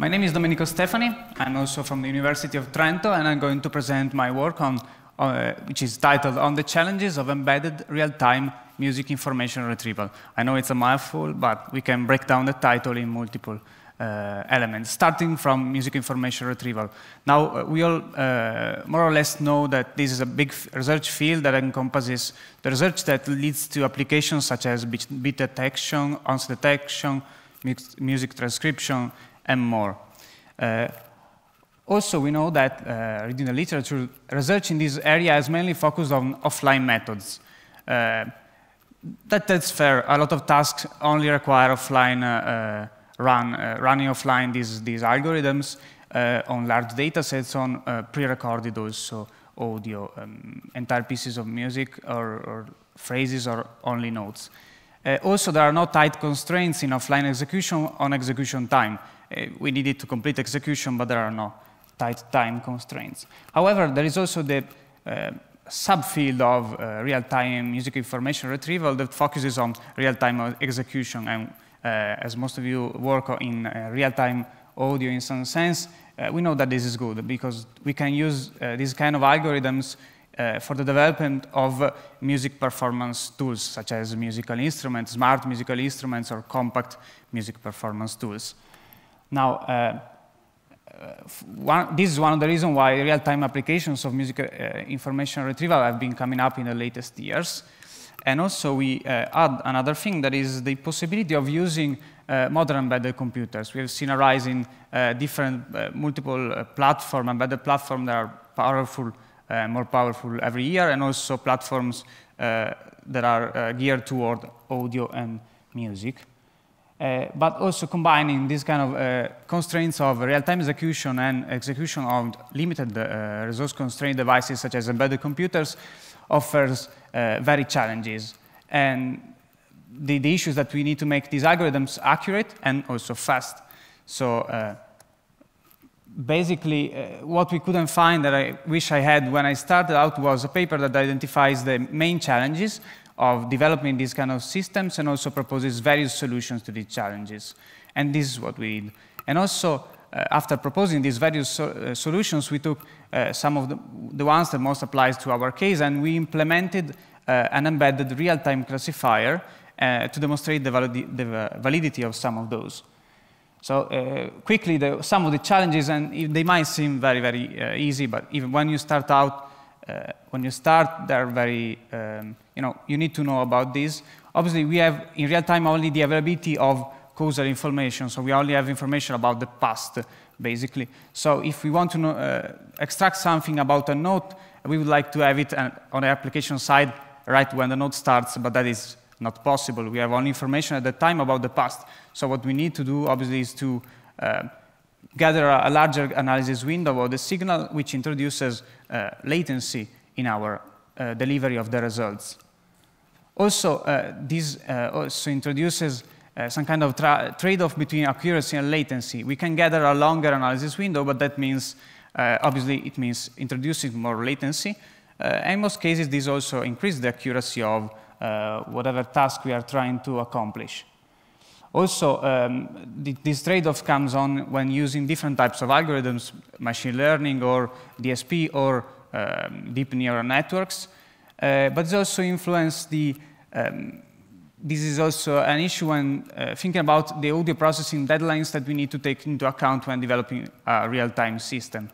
My name is Domenico Stefani. I'm also from the University of Trento, and I'm going to present my work on, uh, which is titled On the Challenges of Embedded Real-Time Music Information Retrieval. I know it's a mouthful, but we can break down the title in multiple uh, elements, starting from music information retrieval. Now, uh, we all uh, more or less know that this is a big research field that encompasses the research that leads to applications such as beat, detection, onset detection, music transcription, and more. Uh, also, we know that, uh, reading the literature, research in this area is mainly focused on offline methods. Uh, that, that's fair. A lot of tasks only require offline run, uh, running offline these, these algorithms uh, on large data sets on uh, pre-recorded also audio, um, entire pieces of music or, or, phrases or only notes. Also, there are no tight constraints in offline execution on execution time. we need it to complete execution, but there are no tight time constraints. However, there is also the uh, subfield of uh, real-time music information retrieval that focuses on real-time execution and uh, as most of you work in uh, real-time audio in some sense, uh, we know that this is good because we can use these kind of algorithms uh, for the development of uh, music performance tools, such as musical instruments, smart musical instruments, or compact music performance tools. Now, uh, one, this is one of the reasons why real-time applications of music information retrieval have been coming up in the latest years. And also we uh, add another thing that is the possibility of using uh, modern embedded computers. We have seen a rise in uh, different multiple platform, embedded platforms that are powerful, more powerful every year, and also platforms that are geared toward audio and music. Uh, but also combining these kind of uh, constraints of real-time execution and execution of limited uh, resource-constrained devices such as embedded computers offers uh, very challenges. And the, the issue is that we need to make these algorithms accurate and also fast. So uh, basically, uh, what we couldn't find that I wish I had when I started out was a paper that identifies the main challenges of developing these kind of systems and also proposes various solutions to these challenges. And this is what we did. And also, uh, after proposing these various so, uh, solutions, we took uh, some of the, the, ones that most applies to our case, and we implemented an embedded real-time classifier to demonstrate the, validi the, validity of some of those. So uh, quickly, the, some of the challenges, and they might seem very, very uh, easy, but even when you start out, uh, when you start, they're very, um, you know, you need to know about this. Obviously, we have in real time only the availability of causal information, so we only have information about the past, basically. So if we want to know, uh, extract something about a note, we would like to have it uh, on the application side right when the note starts, but that is not possible. We have only information at the time about the past. So what we need to do, obviously, is to uh, gather a, larger analysis window of the signal, which introduces uh, latency in our uh, delivery of the results. Also, uh, this also introduces uh, some kind of trade-off between accuracy and latency. We can gather a longer analysis window, but that means, uh, obviously, it means introducing more latency. Uh, in most cases, this also increases the accuracy of uh, whatever task we are trying to accomplish. Also, um, this trade-off comes on when using different types of algorithms, machine learning or DSP or um, deep neural networks, uh, but it also influences the um, this is also an issue when uh, thinking about the audio processing deadlines that we need to take into account when developing a real-time system.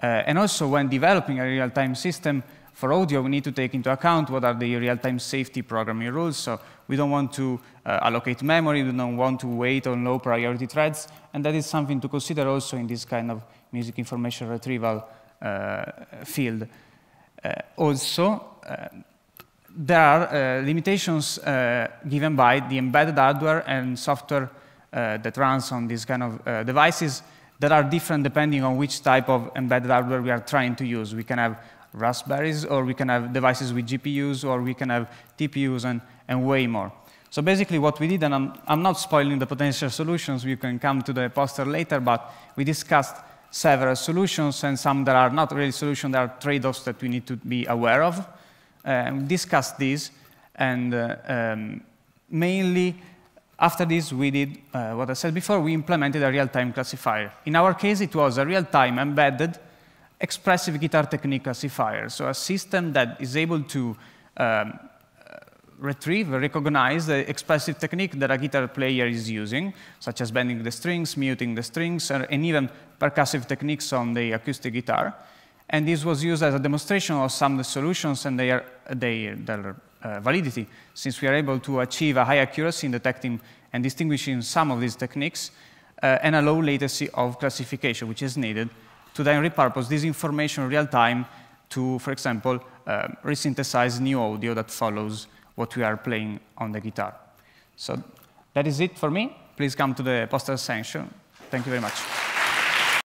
Uh, and also when developing a real-time system for audio, we need to take into account what are the real-time safety programming rules. So we don't want to uh, allocate memory, we don't want to wait on low priority threads, and that is something to consider also in this kind of music information retrieval uh, field. Uh, also, uh, there are uh, limitations uh, given by the embedded hardware and software that runs on these kind of devices that are different depending on which type of embedded hardware we are trying to use. We can have Raspberries, or we can have devices with GPUs, or we can have TPUs, and, and way more. So basically what we did, and I'm, I'm not spoiling the potential solutions, we can come to the poster later, but we discussed several solutions and some that are not really solutions, there are trade-offs that we need to be aware of um, discussed this, and uh, um, mainly after this, we did uh, what I said before, we implemented a real-time classifier. In our case, it was a real-time embedded expressive guitar technique classifier, so a system that is able to um, retrieve, recognize the expressive technique that a guitar player is using, such as bending the strings, muting the strings, and even percussive techniques on the acoustic guitar. And this was used as a demonstration of some of the solutions and their, their, their uh, validity, since we are able to achieve a high accuracy in detecting and distinguishing some of these techniques, uh, and a low latency of classification, which is needed to then repurpose this information in real time to, for example, uh, resynthesize new audio that follows what we are playing on the guitar. So that is it for me. Please come to the poster section. Thank you very much.